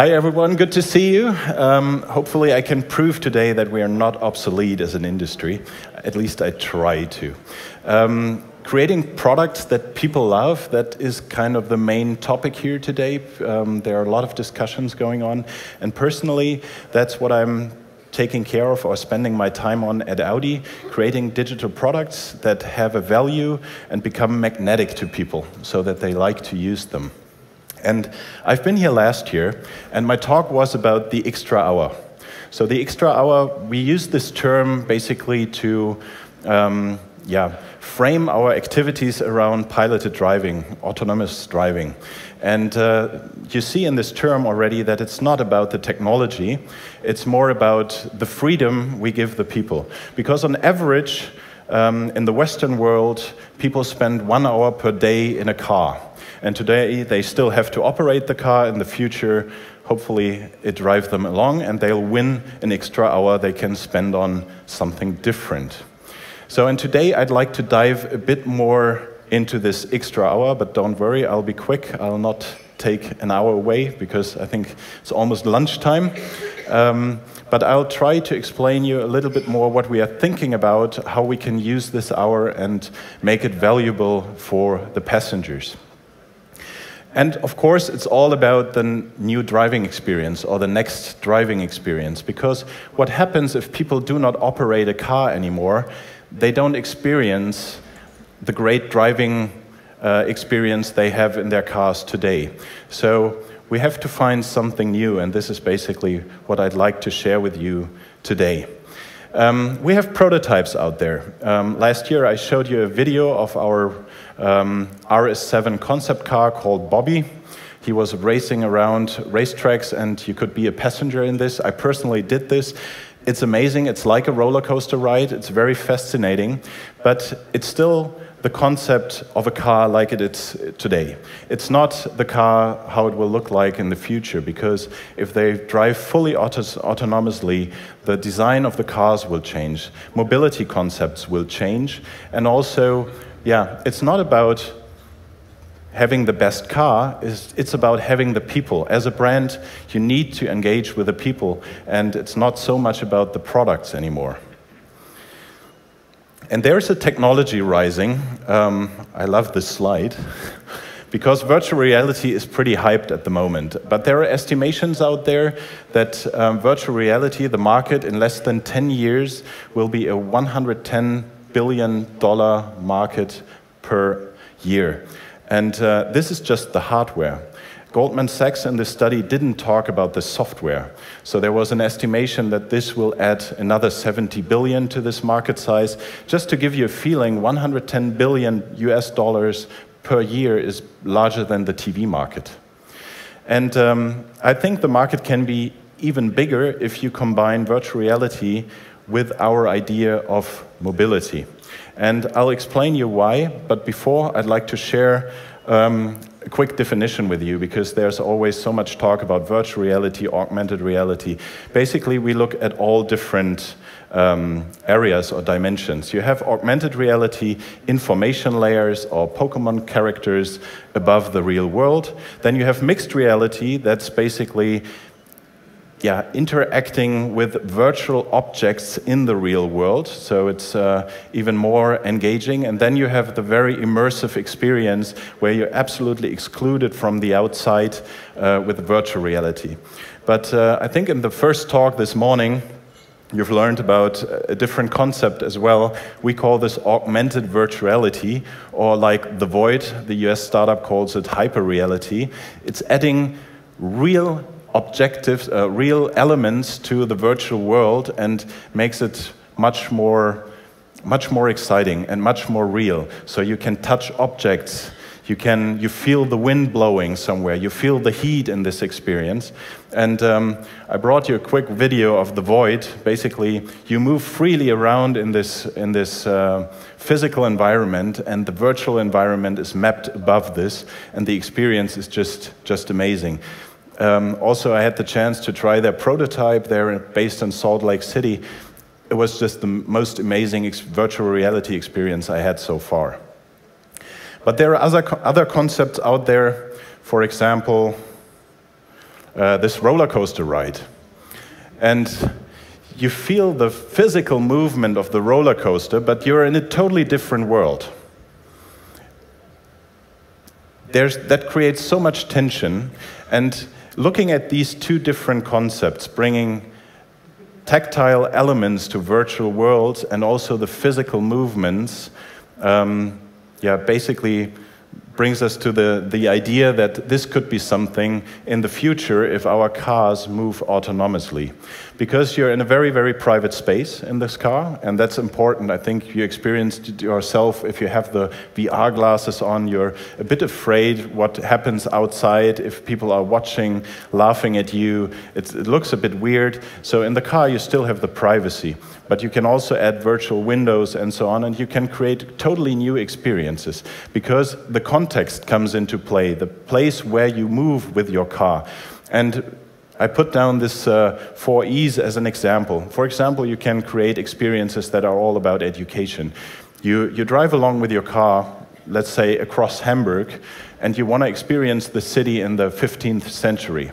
Hi, everyone. Good to see you. Um, hopefully, I can prove today that we are not obsolete as an industry. At least I try to. Um, creating products that people love, that is kind of the main topic here today. Um, there are a lot of discussions going on. And personally, that's what I'm taking care of or spending my time on at Audi, creating digital products that have a value and become magnetic to people so that they like to use them. And I've been here last year, and my talk was about the extra hour. So the extra hour, we use this term basically to, um, yeah, frame our activities around piloted driving, autonomous driving. And uh, you see in this term already that it's not about the technology, it's more about the freedom we give the people. Because on average, um, in the Western world, people spend one hour per day in a car. And today they still have to operate the car. In the future, hopefully it drives them along and they'll win an extra hour they can spend on something different. So, and today I'd like to dive a bit more into this extra hour, but don't worry, I'll be quick. I'll not take an hour away because I think it's almost lunchtime. Um, but I'll try to explain you a little bit more what we are thinking about, how we can use this hour and make it valuable for the passengers. And of course, it's all about the new driving experience or the next driving experience. Because what happens if people do not operate a car anymore, they don't experience the great driving uh, experience they have in their cars today. So we have to find something new, and this is basically what I'd like to share with you today. Um, we have prototypes out there. Um, last year I showed you a video of our um, RS7 concept car called Bobby. He was racing around racetracks and you could be a passenger in this. I personally did this. It's amazing. It's like a roller coaster ride. It's very fascinating, but it's still the concept of a car like it is today. It's not the car how it will look like in the future, because if they drive fully auto autonomously, the design of the cars will change, mobility concepts will change, and also, yeah, it's not about having the best car is it's about having the people. As a brand you need to engage with the people and it's not so much about the products anymore. And there's a technology rising um, i love this slide because virtual reality is pretty hyped at the moment. But there are estimations out there that um, virtual reality the market in less than 10 years will be a 110 billion dollar market per year and uh, this is just the hardware. Goldman Sachs in this study didn't talk about the software. So there was an estimation that this will add another 70 billion to this market size. Just to give you a feeling, 110 billion US dollars per year is larger than the TV market. And um, I think the market can be even bigger if you combine virtual reality with our idea of mobility. And I'll explain you why, but before I'd like to share um, a quick definition with you because there's always so much talk about virtual reality, augmented reality. Basically, we look at all different um, areas or dimensions. You have augmented reality, information layers or Pokemon characters above the real world. Then you have mixed reality, that's basically yeah, interacting with virtual objects in the real world. So it's uh, even more engaging. And then you have the very immersive experience where you're absolutely excluded from the outside uh, with virtual reality. But uh, I think in the first talk this morning, You've learned about a different concept as well. We call this augmented virtuality, or like The Void, the US startup calls it hyper reality. It's adding real objectives, uh, real elements to the virtual world and makes it much more, much more exciting and much more real. So you can touch objects, you can you feel the wind blowing somewhere, you feel the heat in this experience. And um, I brought you a quick video of the void. Basically, you move freely around in this in this. Uh, physical environment and the virtual environment is mapped above this and the experience is just just amazing um, also, I had the chance to try their prototype. They're based in Salt Lake City. It was just the most amazing virtual reality experience I had so far. But there are other, co other concepts out there. For example, uh, this roller coaster ride. And you feel the physical movement of the roller coaster, but you're in a totally different world. There's, that creates so much tension. And looking at these two different concepts, bringing tactile elements to virtual worlds and also the physical movements, um, yeah, basically brings us to the, the idea that this could be something in the future if our cars move autonomously. Because you're in a very, very private space in this car, and that's important. I think you experienced it yourself if you have the VR glasses on, you're a bit afraid what happens outside if people are watching, laughing at you. It's, it looks a bit weird. So in the car, you still have the privacy but you can also add virtual windows and so on, and you can create totally new experiences because the context comes into play, the place where you move with your car. And I put down this uh, four E's as an example. For example, you can create experiences that are all about education. You, you drive along with your car, let's say across Hamburg, and you want to experience the city in the 15th century.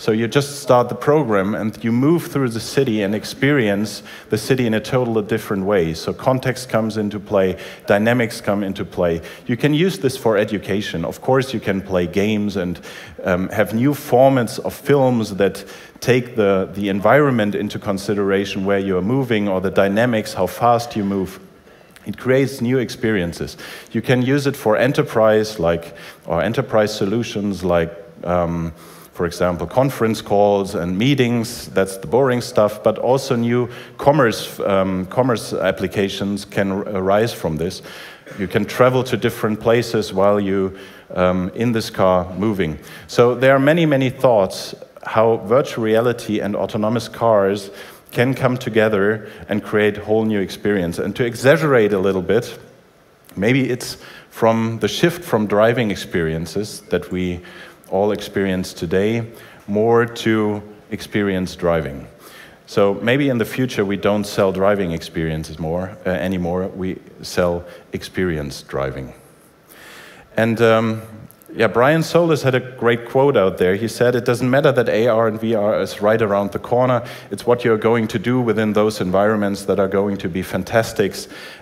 So you just start the program and you move through the city and experience the city in a totally different way. So context comes into play, dynamics come into play. You can use this for education. Of course, you can play games and um, have new formats of films that take the, the environment into consideration where you're moving or the dynamics, how fast you move. It creates new experiences. You can use it for enterprise, like or enterprise solutions, like um, for example, conference calls and meetings, that's the boring stuff, but also new commerce, um, commerce applications can arise from this. You can travel to different places while you um, in this car moving. So there are many, many thoughts how virtual reality and autonomous cars can come together and create whole new experience. And to exaggerate a little bit, maybe it's from the shift from driving experiences that we all experience today, more to experience driving. So maybe in the future we don't sell driving experiences more uh, anymore. We sell experience driving. And um, yeah, Brian Solis had a great quote out there. He said, It doesn't matter that AR and VR is right around the corner. It's what you're going to do within those environments that are going to be fantastic,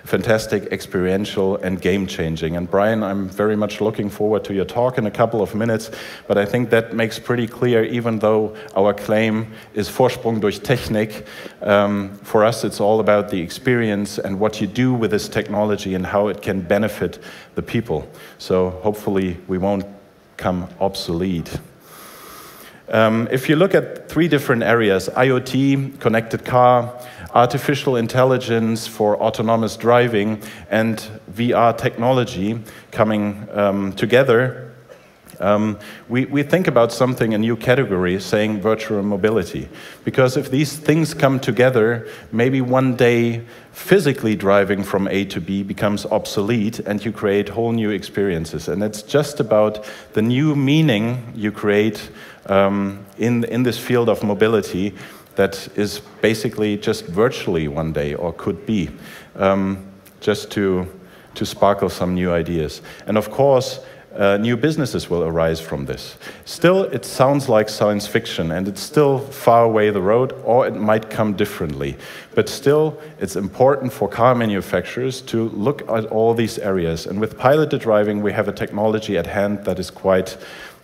fantastic, experiential, and game changing. And Brian, I'm very much looking forward to your talk in a couple of minutes. But I think that makes pretty clear, even though our claim is Vorsprung durch Technik, um, for us it's all about the experience and what you do with this technology and how it can benefit the people. So hopefully we won't become obsolete. Um, if you look at three different areas IoT, connected car, artificial intelligence for autonomous driving, and VR technology coming um, together, um, we, we think about something, a new category, saying virtual mobility. Because if these things come together, maybe one day physically driving from A to B becomes obsolete and you create whole new experiences. And it's just about the new meaning you create um, in, in this field of mobility that is basically just virtually one day or could be, um, just to, to sparkle some new ideas. And of course, uh, new businesses will arise from this. Still, it sounds like science fiction and it's still far away the road, or it might come differently. But still, it's important for car manufacturers to look at all these areas. And with piloted driving, we have a technology at hand that is quite.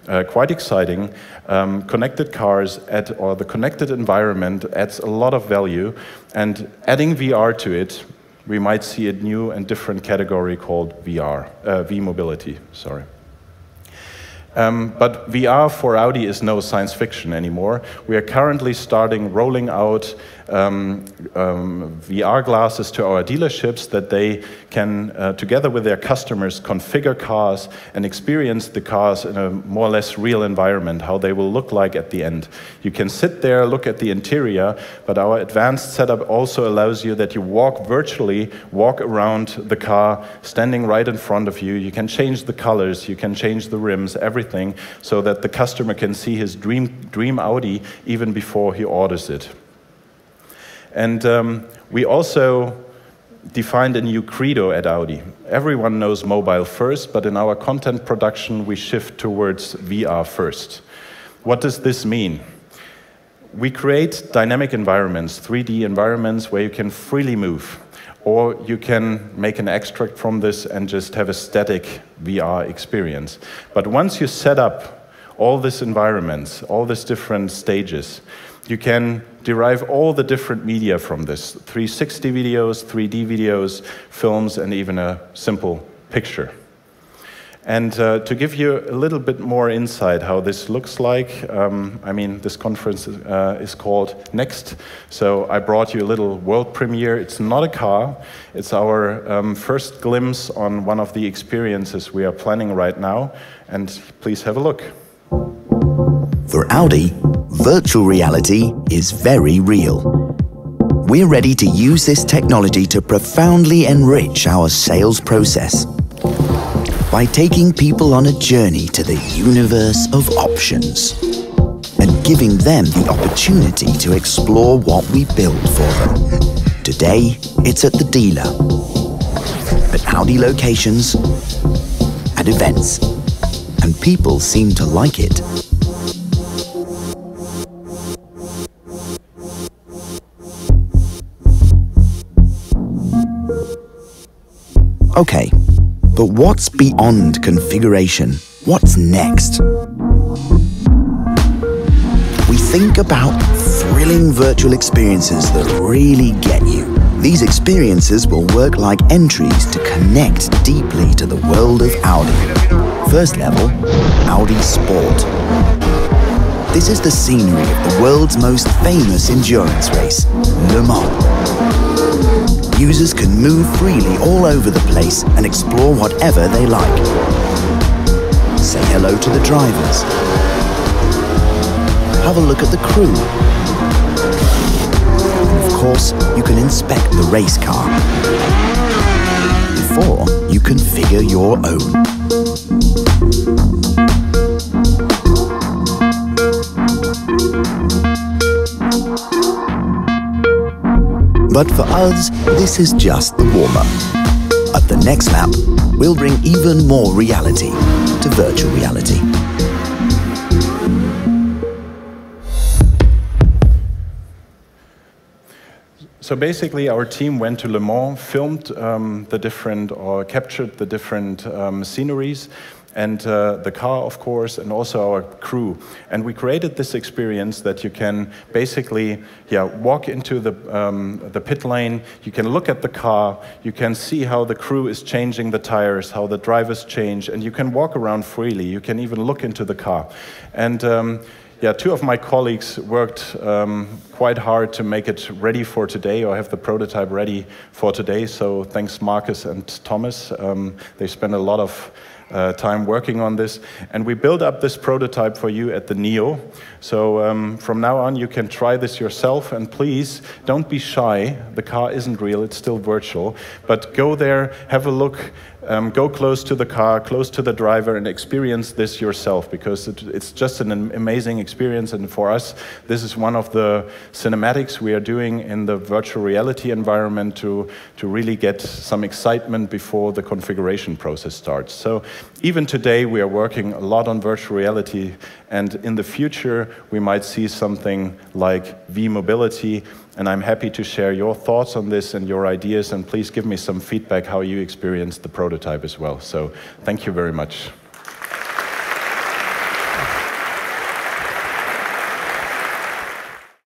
Uh, quite exciting. Um, connected cars add, or the connected environment adds a lot of value, and adding VR to it, we might see a new and different category called VR, uh, V mobility. Sorry. Um, but VR for Audi is no science fiction anymore. We are currently starting rolling out um, um, VR glasses to our dealerships that they can, uh, together with their customers, configure cars and experience the cars in a more or less real environment, how they will look like at the end. You can sit there, look at the interior, but our advanced setup also allows you that you walk virtually, walk around the car, standing right in front of you. You can change the colors, you can change the rims, everything, so that the customer can see his dream, dream Audi even before he orders it. And um, we also defined a new credo at Audi. Everyone knows mobile first, but in our content production, we shift towards VR first. what does this mean? We create dynamic environments, 3D environments where you can freely move. Or you can make an extract from this and just have a static VR experience. But once you set up all these environments, all these different stages, you can derive all the different media from this 360 videos, 3D videos, films, and even a simple picture. And uh, to give you a little bit more insight how this looks like, um, I mean, this conference is, uh, is, called Next. So I brought you a little world premiere. It's not a car, it's our um, first glimpse on one of the experiences we are planning right now. And please have a look. For Audi, virtual reality is very real. We're ready to use this technology to profoundly enrich our sales process by taking people on a journey to the universe of options and giving them the opportunity to explore what we build for them. Today, it's at the dealer, at Audi locations, at events, and people seem to like it. Okay, but what's beyond configuration? What's next? We think about thrilling virtual experiences that really get you. These experiences will work like entries to connect deeply to the world of Audi. First level, Audi Sport. This is the scenery of the world's most famous endurance race, Le Mans users can move freely all over the place and explore whatever they like. Say hello to the drivers. Have a look at the crew. And of course, you can inspect the race car before you configure your own. But for us, this is just the warm-up. At the next lap, we'll bring even more reality to virtual reality. So basically, our team went to Le Mans, filmed um, the different, or captured the different um, sceneries, and uh, the car, of course, and also our crew. And we created this experience that you can basically, yeah, walk into the, um, the pit lane, you can look at the car, you can see how the crew is changing the tires, how the drivers change, and you can walk around freely. You can even look into the car. And um, yeah, two of my colleagues worked um, quite hard to make it ready for today, or have the prototype ready for today. So thanks, Marcus and Thomas. Um, they spent a lot of uh, time working on this. And we built up this prototype for you at the NEO. So um, from now on, you can try this yourself. And please, don't be shy. The car isn't real, it's still virtual. But go there, have a look, um, go close to the car, close to the driver, and experience this yourself because it, it's just an amazing experience. And for us, this is one of the cinematics we are doing in the virtual reality environment to, to really get some excitement before the configuration process starts. So even today, we are working a lot on virtual reality, and in the future, we might see something like V-mobility, and I'm happy to share your thoughts on this and your ideas, and please give me some feedback how you experienced the prototype as well. So thank you very much.